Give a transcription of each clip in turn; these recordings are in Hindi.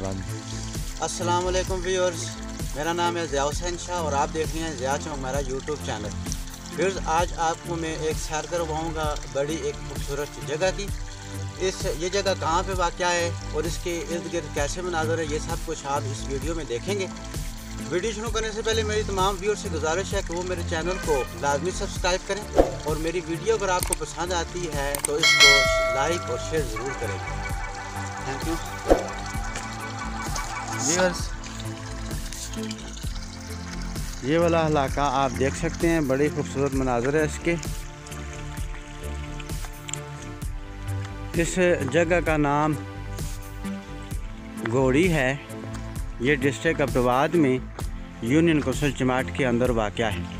धन्यवाद अस्सलाम वालेकुम व्यूअर्स, मेरा नाम है ज़िया हुसैन शाह और आप देख रहे हैं ज़िया चौक, मेरा यूट्यूब चैनल। फिर आज आपको मैं एक सैर करवाऊँगा बड़ी एक खूबसूरत जगह की। इस, ये जगह कहाँ पे वाक़ है और इसके इर्द गिर्द कैसे मनाजर है, ये सब कुछ आप इस वीडियो में देखेंगे। वीडियो शुरू करने से पहले मेरी तमाम व्यूअर से गुजारिश है कि वो मेरे चैनल को लाजमी सब्सक्राइब करें और मेरी वीडियो अगर आपको पसंद आती है तो इसको लाइक और शेयर ज़रूर करें। Thank you. व्यूअर्स ये वाला इलाका आप देख सकते हैं, बड़ी खूबसूरत मनाजर है इसके। इस जगह का नाम घोड़ी है। ये डिस्ट्रिक्ट अब्दाबाद में यूनियन कौंसल चमाट के अंदर वाक़ है।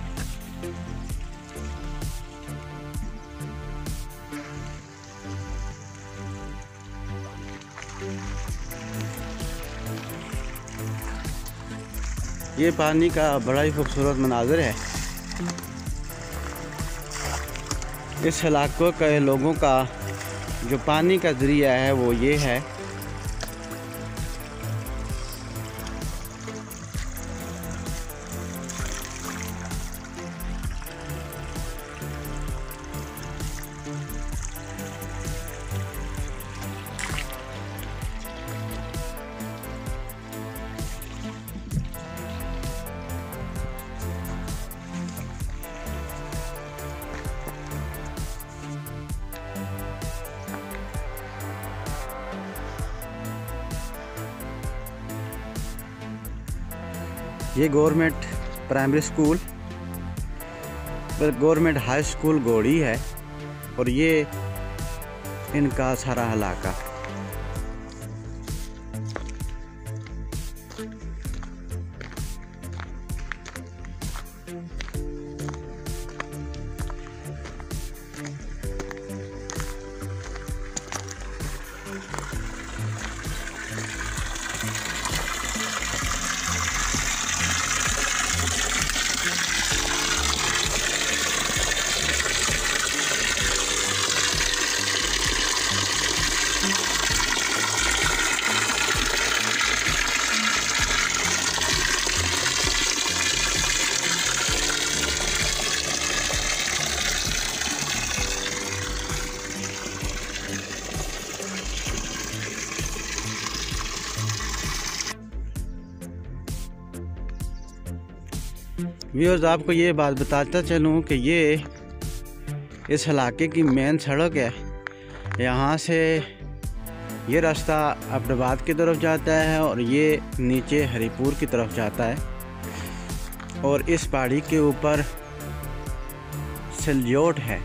ये पानी का बड़ा ही खूबसूरत मनाजर है। इस इलाकों के लोगों का जो पानी का ज़रिया है वो ये है। ये government primary school government high school गोड़ी है और ये इनका सारा इलाका। व्यूअर्स आपको ये बात बताता चलूँ कि ये इस इलाके की मेन सड़क है। यहाँ से ये रास्ता अब्दाबाद की तरफ़ जाता है और ये नीचे हरीपुर की तरफ़ जाता है। और इस पहाड़ी के ऊपर सिलजोट है।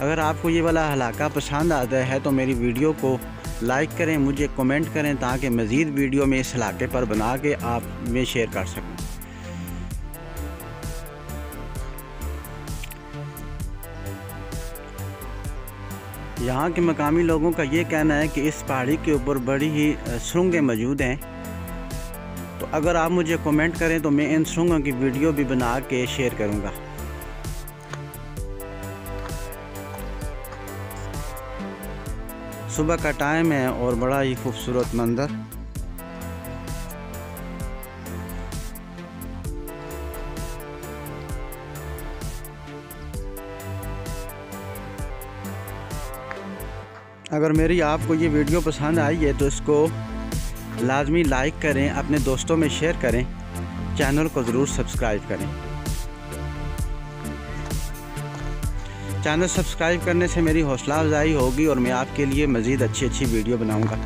अगर आपको ये वाला इलाका पसंद आता है तो मेरी वीडियो को लाइक करें, मुझे कमेंट करें ताकि मज़ीद वीडियो में इस इलाके पर बना के आप में शेयर कर सकूँ। यहाँ के मकामी लोगों का ये कहना है कि इस पहाड़ी के ऊपर बड़ी ही सुरंगें मौजूद हैं। तो अगर आप मुझे कमेंट करें तो मैं इन सुरंगों की वीडियो भी बना के शेयर करूँगा। सुबह का टाइम है और बड़ा ही खूबसूरत मंज़र। अगर मेरी आपको ये वीडियो पसंद आई है तो इसको लाजमी लाइक करें, अपने दोस्तों में शेयर करें, चैनल को ज़रूर सब्सक्राइब करें। चैनल सब्सक्राइब करने से मेरी हौसला अफजाई होगी और मैं आपके लिए मज़ीद अच्छी अच्छी वीडियो बनाऊँगा।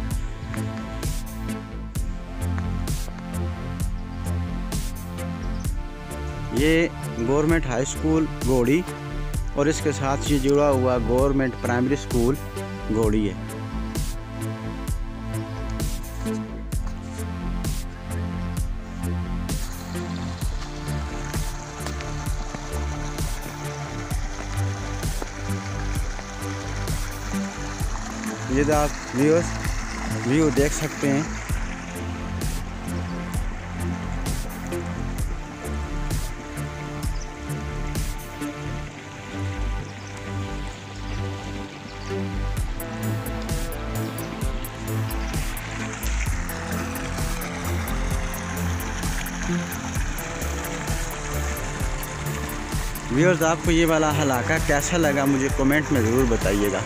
ये गवर्नमेंट हाई स्कूल गोड़ी और इसके साथ ये जुड़ा हुआ गवर्नमेंट प्राइमरी स्कूल। घोड़ी है। ये आप व्यूअर्स व्यू देख सकते हैं। व्यूअर्स आपको ये वाला हलाका कैसा लगा मुझे कमेंट में ज़रूर बताइएगा।